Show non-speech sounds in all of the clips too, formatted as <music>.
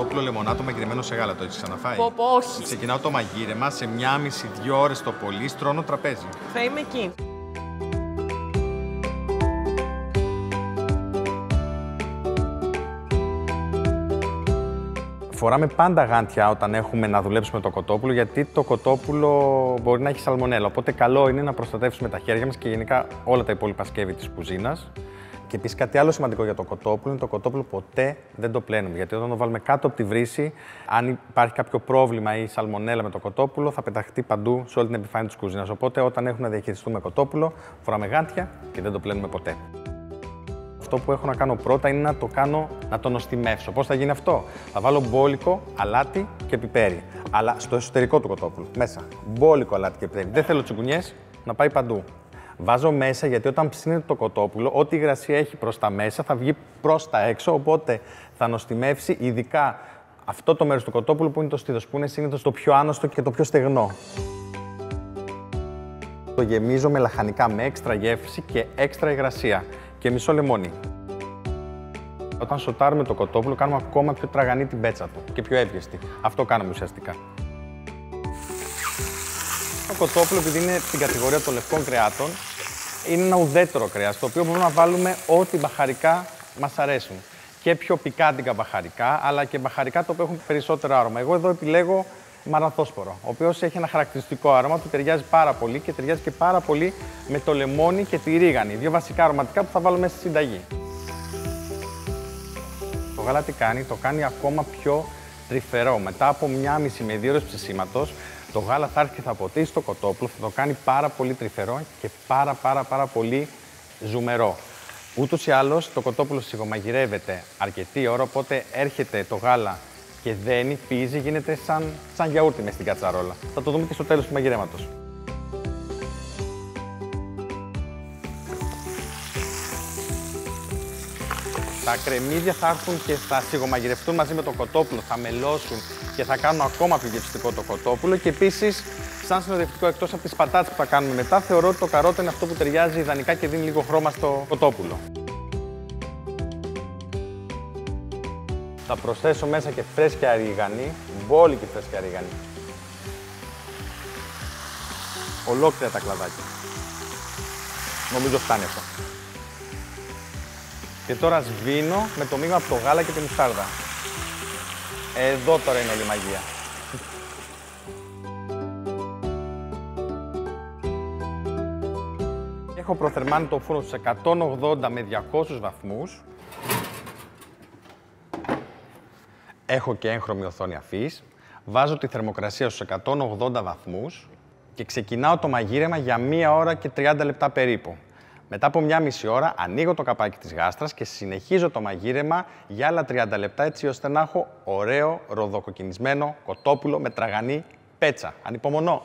κοτόπουλο λεμονάτο μαγειρεμένο σε γάλα. Το έχεις ξαναφάει; Πω, πω, όχι. Ξεκινάω το μαγείρεμα σε μία μισή-δύο ώρες το πολύ, στρώνω τραπέζι. Θα είμαι εκεί. Φοράμε πάντα γάντια όταν έχουμε να δουλέψουμε το κοτόπουλο, γιατί το κοτόπουλο μπορεί να έχει σαλμονέλα. Οπότε καλό είναι να προστατεύσουμε τα χέρια μας και γενικά όλα τα υπόλοιπα σκεύη της κουζίνας. Και επίσης κάτι άλλο σημαντικό για το κοτόπουλο είναι το κοτόπουλο ποτέ δεν το πλένουμε. Γιατί όταν το βάλουμε κάτω από τη βρύση, αν υπάρχει κάποιο πρόβλημα ή σαλμονέλα με το κοτόπουλο, θα πεταχτεί παντού σε όλη την επιφάνεια της κουζίνας. Οπότε όταν έχουμε να διαχειριστούμε κοτόπουλο, φοράμε γάντια και δεν το πλένουμε ποτέ. Αυτό που έχω να κάνω πρώτα είναι να το κάνω να το νοστιμεύσω. Πώς θα γίνει αυτό, Θα βάλω μπόλικο, αλάτι και πιπέρι. Αλλά στο εσωτερικό του κοτόπουλου. Μέσα. Μπόλικο, αλάτι και πιπέρι. Δεν θέλω τσιγκουνιέ να πάει παντού. Βάζω μέσα γιατί όταν ψήνεται το κοτόπουλο, ό,τι υγρασία έχει προς τα μέσα θα βγει προς τα έξω. Οπότε θα νοστιμεύσει ειδικά αυτό το μέρος του κοτόπουλου που είναι το στήθος, που είναι συνήθως το πιο άνοστο και το πιο στεγνό. Το γεμίζω με λαχανικά με έξτρα γεύση και έξτρα υγρασία και μισό λεμόνι. Όταν σοτάρουμε το κοτόπουλο, κάνουμε ακόμα πιο τραγανή την πέτσα του και πιο εύγεστη. Αυτό κάνουμε ουσιαστικά. Το κοτόπουλο, επειδή είναι στην κατηγορία των λευκών κρεάτων, είναι ένα ουδέτερο κρέας, το οποίο μπορούμε να βάλουμε ό,τι μπαχαρικά μας αρέσουν. Και πιο πικάντικα μπαχαρικά, αλλά και μπαχαρικά το οποίο έχουν περισσότερο άρωμα. Εγώ εδώ επιλέγω μαραθόσπορο, ο οποίος έχει ένα χαρακτηριστικό άρωμα που ταιριάζει πάρα πολύ και ταιριάζει και πάρα πολύ με το λεμόνι και τη ρίγανη. Δύο βασικά αρωματικά που θα βάλω μέσα στη συνταγή. Το γάλα τι κάνει, το κάνει ακόμα πιο τρυφερό. Μετά από μια μισή με δύο ώρες ψησίματος, το γάλα θα έρθει και θα ποτίσει το κοτόπουλο, θα το κάνει πάρα πολύ τρυφερό και πάρα πάρα πάρα πολύ ζουμερό. Ούτως ή άλλως το κοτόπουλο σιγομαγειρεύεται αρκετή ώρα, οπότε έρχεται το γάλα και δένει, πίζει, γίνεται σαν, σαν γιαούρτι μες στην κατσαρόλα. Θα το δούμε και στο τέλος του μαγειρέματος. Τα κρεμμύδια θα έρθουν και θα σιγομαγειρευτούν μαζί με το κοτόπουλο, θα μελώσουν και θα κάνουν ακόμα πιο γευστικό το κοτόπουλο και επίσης σαν συνοδευτικό εκτός από τις πατάτες που θα κάνουμε μετά, θεωρώ ότι το καρότο είναι αυτό που ταιριάζει ιδανικά και δίνει λίγο χρώμα στο κοτόπουλο. Θα προσθέσω μέσα και φρέσκια ρίγανη, μπόλικη φρέσκια ρίγανη. Ολόκληρα τα κλαδάκια. Νομίζω φτάνει αυτό. Και τώρα σβήνω με το μείγμα από το γάλα και τη μουστάρδα. Εδώ τώρα είναι όλη η μαγεία. Έχω προθερμάνει το φούρνο στους 180 με 200 βαθμούς Έχω και έγχρωμη οθόνη αφής. Βάζω τη θερμοκρασία στους 180 βαθμούς και ξεκινάω το μαγείρεμα για μία ώρα και 30 λεπτά περίπου. Μετά από μία μισή ώρα ανοίγω το καπάκι της γάστρας και συνεχίζω το μαγείρεμα για άλλα 30 λεπτά έτσι ώστε να έχω ωραίο ροδοκοκκινισμένο κοτόπουλο με τραγανή πέτσα. Ανυπομονώ.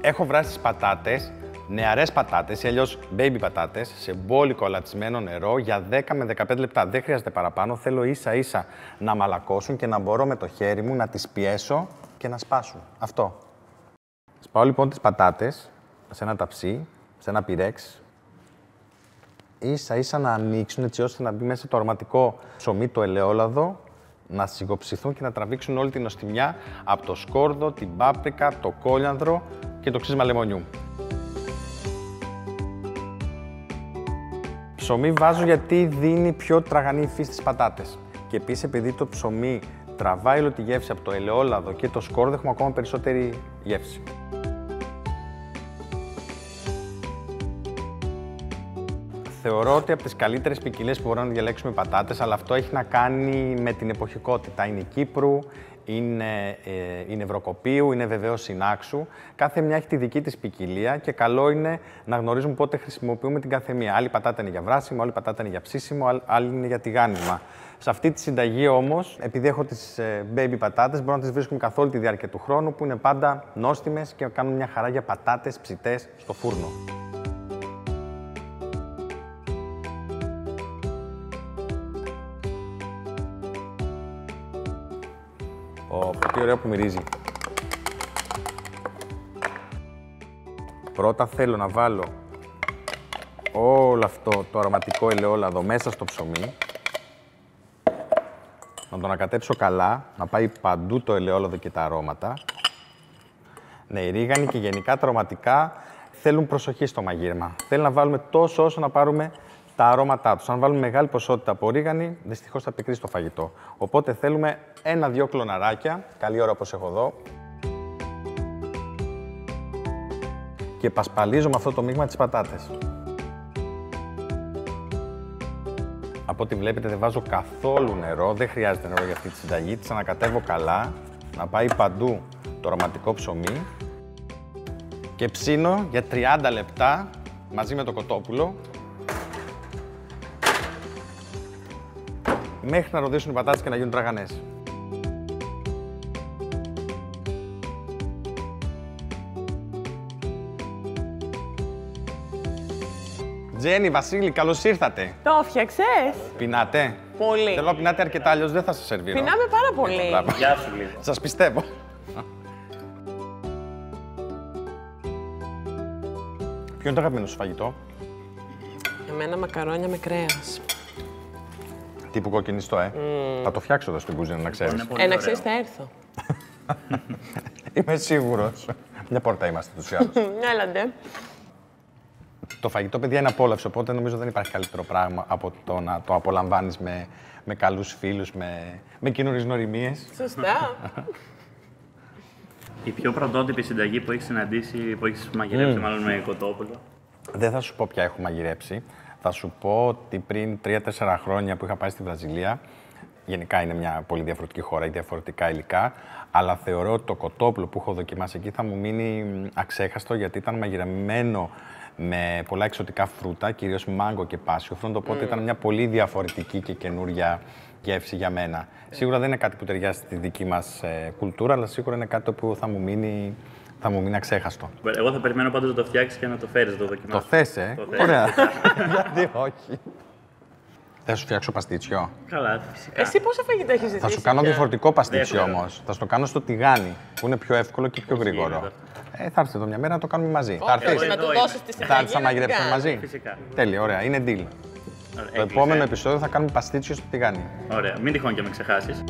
Έχω βράσει τις πατάτες νεαρές πατάτες ή αλλιώς baby πατάτες σε μπόλικο αλατσμένο νερό για 10 με 15 λεπτά. Δεν χρειάζεται παραπάνω. Θέλω ίσα ίσα να μαλακώσουν και να μπορώ με το χέρι μου να τις πιέσω και να σπάσουν. Αυτό. Σπάω λοιπόν τις πατάτες σε ένα ταψί, σε ένα πυρέξ, ίσα ίσα να ανοίξουν έτσι ώστε να μπει μέσα το αρωματικό ψωμί, το ελαιόλαδο, να συγκοψηθούν και να τραβήξουν όλη την νοστιμιά από το σκόρδο, την πάπρικα, το κόλιανδρο και το ξύσμα λεμονιού. Ψωμί βάζω γιατί δίνει πιο τραγανή υφή στις πατάτες. Και επίσης επειδή το ψωμί τραβάει όλη τη γεύση από το ελαιόλαδο και το σκόρδο, έχουμε ακόμα περισσότερη γεύση. Θεωρώ ότι από τις καλύτερες ποικιλίες που μπορούμε να διαλέξουμε πατάτες, αλλά αυτό έχει να κάνει με την εποχικότητα. Είναι Κύπρου, είναι, ε, είναι Ευρωκοπίου, είναι βεβαίως συνάξου. Κάθε μια έχει τη δική της ποικιλία και καλό είναι να γνωρίζουμε πότε χρησιμοποιούμε την κάθε μία. Άλλη πατάτα είναι για βράσιμο, άλλη πατάτα είναι για ψήσιμο, άλλη είναι για τηγάνιμα. Σε αυτή τη συνταγή όμως, επειδή έχω τις ε, baby πατάτες, μπορώ να τις βρίσκουμε καθ' όλη τη διάρκεια του χρόνου που είναι πάντα νόστιμες και κάνουν μια χαρά για πατάτες ψητές στο φούρνο. Τι ωραίο που μυρίζει. Πρώτα θέλω να βάλω όλο αυτό το αρωματικό ελαιόλαδο μέσα στο ψωμί. Να τον ανακατέψω καλά, να πάει παντού το ελαιόλαδο και τα αρώματα. Ναι, οι ρίγανοι και γενικά τα αρωματικά θέλουν προσοχή στο μαγείρεμα. Θέλει να βάλουμε τόσο όσο να πάρουμε τα αρώματά τους. Αν βάλουμε μεγάλη ποσότητα από ρίγανη, δυστυχώς θα πικρίσει το φαγητό. Οπότε θέλουμε ένα-δυο κλωναράκια, καλή ώρα όπως έχω εδώ. Και πασπαλίζω με αυτό το μείγμα τις πατάτες. Από ό,τι βλέπετε δεν βάζω καθόλου νερό, δεν χρειάζεται νερό για αυτή τη συνταγή. Τις ανακατεύω καλά, να πάει παντού το αρωματικό ψωμί και ψήνω για 30 λεπτά μαζί με το κοτόπουλο μέχρι να ροδίσουν οι πατάτες και να γίνουν τραγανές. Τζένι, Βασίλη, καλώς ήρθατε. Το έφτιαξες; Πεινάτε; Πολύ. Θέλω να πεινάτε αρκετά, αλλιώς δεν θα σας σερβίρω. Πεινάμε πάρα πολύ. Γεια σου λίγο. Σας πιστεύω. Ποιο είναι το αγαπημένο σου φαγητό, Εμένα μακαρόνια με κρέας. Τύπου κοκκινιστό, ε. Θα το φτιάξω εδώ στην κουζίνα, να ξέρεις. Είναι πολύ Ε, να ωραίο. ξέρεις, θα έρθω. <laughs> Είμαι σίγουρος. Μια πόρτα είμαστε τους ή <laughs> άλλους. Έλαντε. το φαγητό, παιδιά, είναι απόλαυση, οπότε νομίζω δεν υπάρχει καλύτερο πράγμα από το να το απολαμβάνεις με, με καλούς φίλους, με, με καινούριες νοημίε. Σωστά. Η πιο πρωτότυπη συνταγή που έχεις συναντήσει, που έχεις μαγειρέψει, μάλλον με κοτόπουλο. Δεν θα σου πω ποια έχω μαγειρέψει. Θα σου πω ότι πριν 3-4 χρόνια που είχα πάει στη Βραζιλία, γενικά είναι μια πολύ διαφορετική χώρα, έχει διαφορετικά υλικά, αλλά θεωρώ ότι το κοτόπουλο που έχω δοκιμάσει εκεί θα μου μείνει μ, αξέχαστο γιατί ήταν μαγειρεμένο με πολλά εξωτικά φρούτα, κυρίως μάγκο και πάσιο φρούτο, οπότε ήταν μια πολύ διαφορετική και καινούρια γεύση για μένα. Σίγουρα δεν είναι κάτι που ταιριάζει στη δική μας ε, κουλτούρα, αλλά σίγουρα είναι κάτι που θα μου μείνει, θα μου μείνει αξέχαστο. Εγώ θα περιμένω πάντως να το φτιάξεις και να το φέρεις να το Το δοκιμάσει. θες, ε; Το θες. Ωραία. Γιατί <laughs> όχι. Θα σου φτιάξω παστίτσιο. Καλά, φυσικά. Εσύ πόσα φαγητά έχεις ζητήσει; Θα σου κάνω πια; διαφορετικό παστίτσιο Εύκολο. όμως. Θα σου το κάνω στο τηγάνι, που είναι πιο εύκολο και πιο γρήγορο. γίνεται Ε, θα έρθει εδώ μια μέρα να το κάνουμε μαζί. Θα Όχι, έρθεις. να του Εδώ δώσεις είμαι. τη Θα συνταγή. έρθεις να να την μαγειρέψουμε κάνει. μαζί. Φυσικά. Τέλεια, ωραία. Είναι deal. Ωραία, Το έκλεισε. επόμενο επεισόδιο θα κάνουμε παστίτσιο στο τηγάνι. Ωραία, μην τυχόν και με ξεχάσεις.